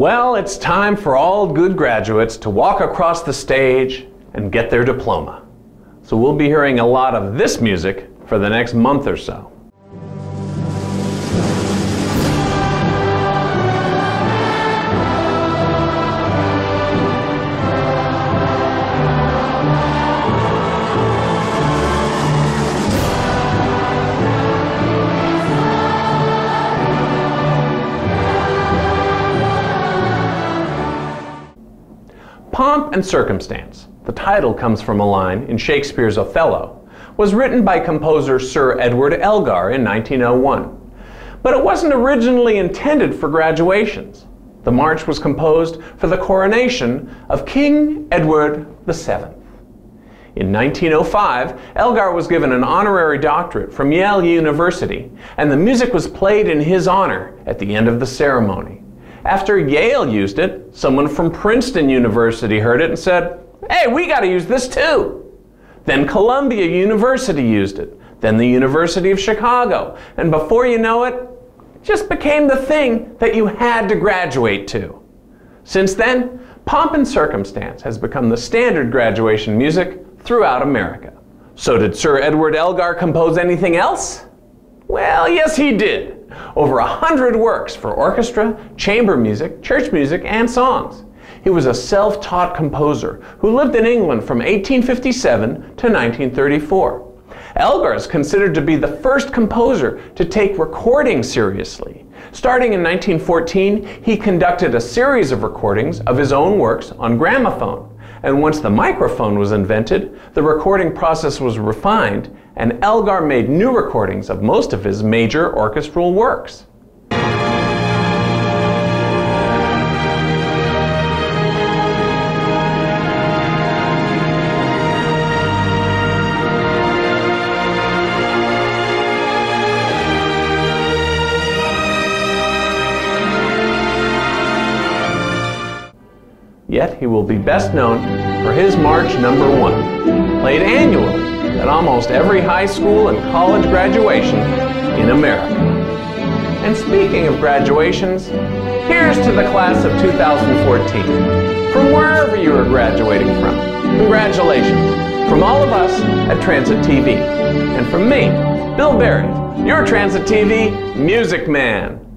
Well, it's time for all good graduates to walk across the stage and get their diploma. So we'll be hearing a lot of this music for the next month or so. Pomp and Circumstance, the title comes from a line in Shakespeare's Othello, was written by composer Sir Edward Elgar in 1901. But it wasn't originally intended for graduations. The march was composed for the coronation of King Edward VII. In 1905, Elgar was given an honorary doctorate from Yale University, and the music was played in his honor at the end of the ceremony. After Yale used it, someone from Princeton University heard it and said, hey, we got to use this too. Then Columbia University used it. Then the University of Chicago. And before you know it, it just became the thing that you had to graduate to. Since then, Pomp and Circumstance has become the standard graduation music throughout America. So did Sir Edward Elgar compose anything else? Well, yes, he did over a hundred works for orchestra, chamber music, church music, and songs. He was a self-taught composer who lived in England from 1857 to 1934. Elgar is considered to be the first composer to take recording seriously. Starting in 1914, he conducted a series of recordings of his own works on gramophone. And once the microphone was invented, the recording process was refined and Elgar made new recordings of most of his major orchestral works. Yet he will be best known for his March Number One, played annually at almost every high school and college graduation in America. And speaking of graduations, here's to the class of 2014. From wherever you are graduating from, congratulations. From all of us at Transit TV. And from me, Bill Barry, your Transit TV Music Man.